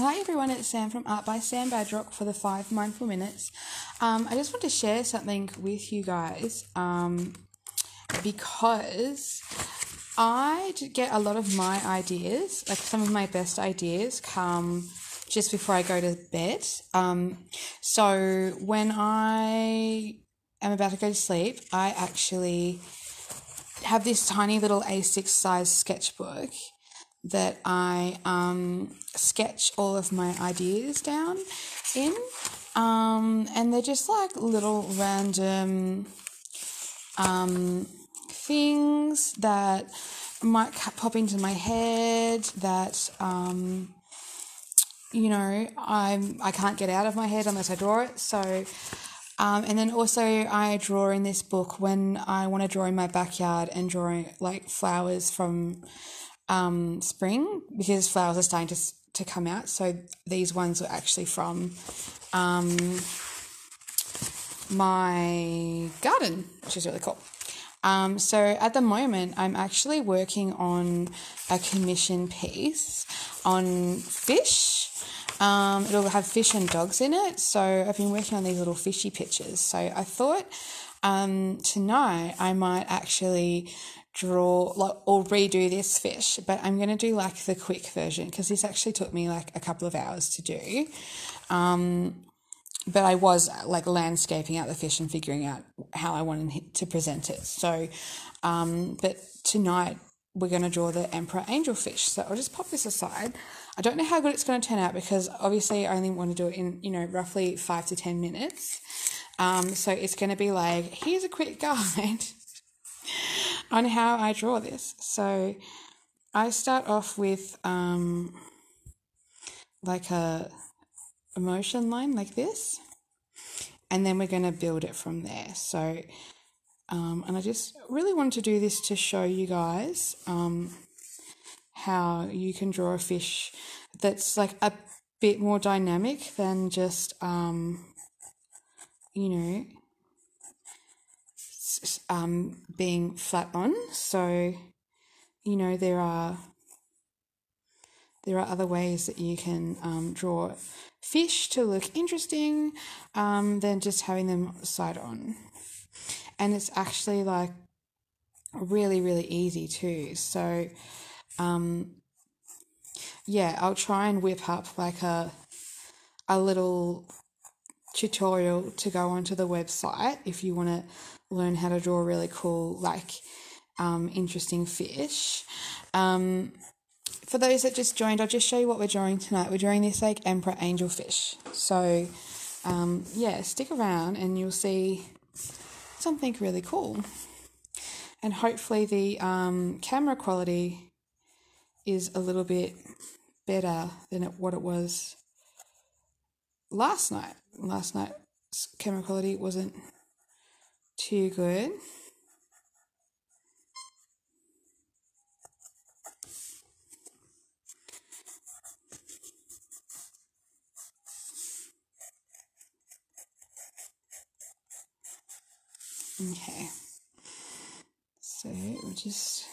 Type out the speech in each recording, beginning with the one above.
Hi everyone, it's Sam from Art by Sam Badrock for the five mindful minutes. Um, I just want to share something with you guys um, because I get a lot of my ideas, like some of my best ideas, come just before I go to bed. Um, so when I am about to go to sleep, I actually have this tiny little A6 size sketchbook that I um, sketch all of my ideas down in. Um, and they're just like little random um, things that might pop into my head that um, you know I'm I can't get out of my head unless I draw it. So um, and then also I draw in this book when I want to draw in my backyard and drawing like flowers from um, spring because flowers are starting to to come out. So these ones are actually from um, my garden, which is really cool. Um, so at the moment, I'm actually working on a commission piece on fish. Um, it'll have fish and dogs in it. So I've been working on these little fishy pictures. So I thought um, tonight I might actually draw like or redo this fish but i'm going to do like the quick version because this actually took me like a couple of hours to do. Um, but i was like landscaping out the fish and figuring out how i wanted to present it. So um, but tonight we're going to draw the emperor angelfish so i'll just pop this aside. I don't know how good it's going to turn out because obviously i only want to do it in you know roughly five to ten minutes. Um, so it's going to be like here's a quick guide on how I draw this. So I start off with um, like a emotion line like this, and then we're going to build it from there. So, um, and I just really wanted to do this to show you guys um, how you can draw a fish that's like a bit more dynamic than just, um, you know, um, being flat on. So, you know, there are there are other ways that you can um, draw fish to look interesting um, than just having them side on. And it's actually like really, really easy too. So, um, yeah, I'll try and whip up like a a little tutorial to go onto the website if you want to learn how to draw really cool, like um, interesting fish. Um, for those that just joined, I'll just show you what we're drawing tonight. We're drawing this like emperor angelfish. So um, yeah, stick around and you'll see something really cool. And hopefully the um, camera quality is a little bit better than it, what it was last night. Last night's camera quality wasn't too good. Okay. So we'll just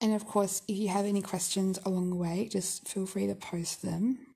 And of course, if you have any questions along the way, just feel free to post them.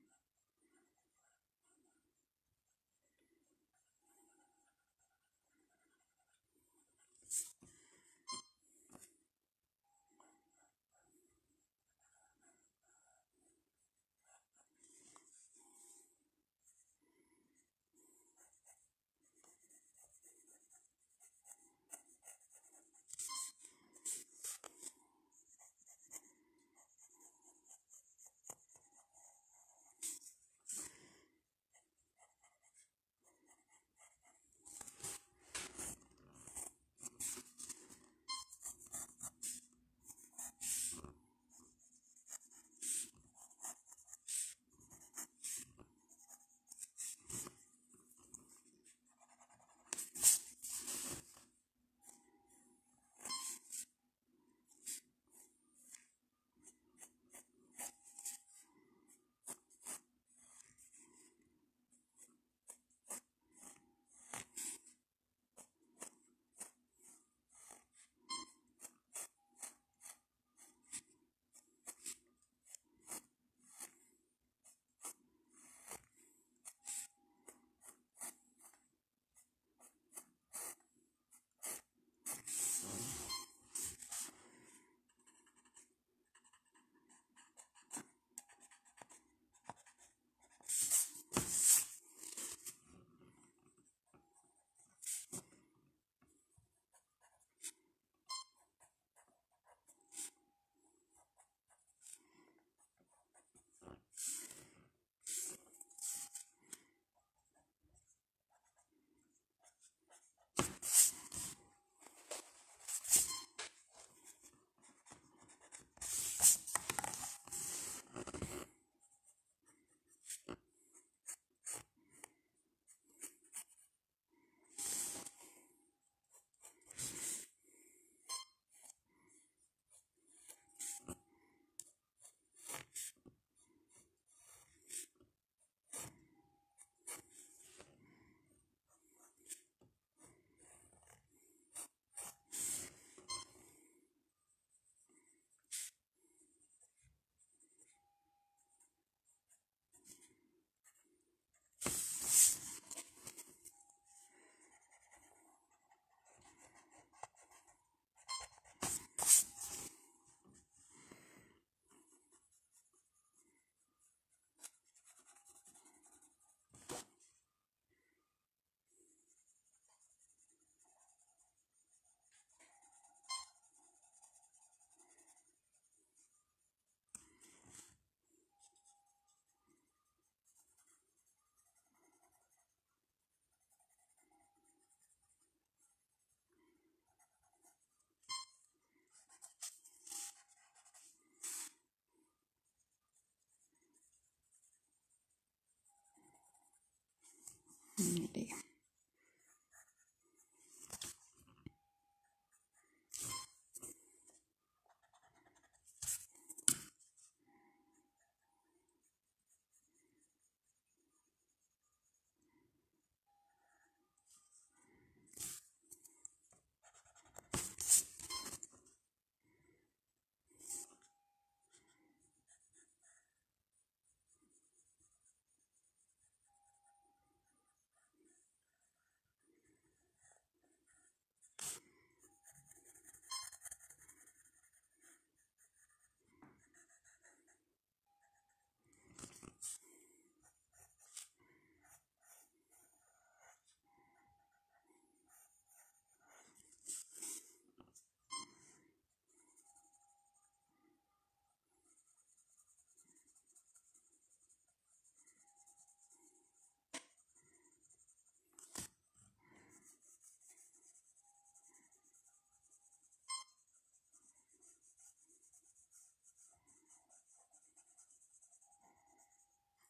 Handy.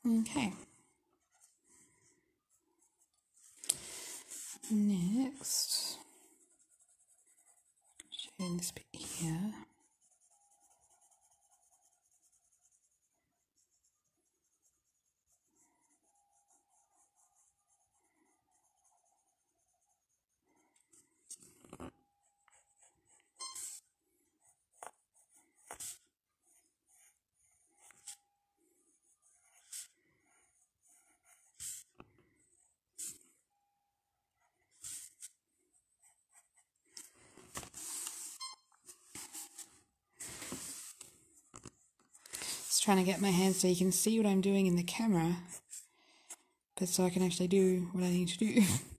Okay. Next, show this bit here. Trying to get my hands so you can see what I'm doing in the camera, but so I can actually do what I need to do.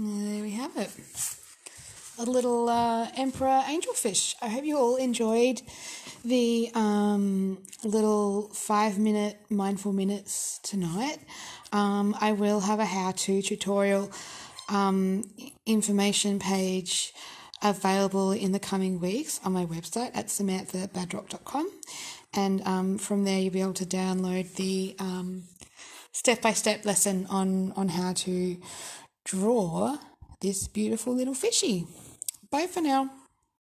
There we have it. A little uh, emperor angelfish. I hope you all enjoyed the um, little five minute mindful minutes tonight. Um, I will have a how to tutorial um, information page available in the coming weeks on my website at samanthabadrock.com. And um, from there, you'll be able to download the step by step lesson on, on how to draw this beautiful little fishy. Bye for now.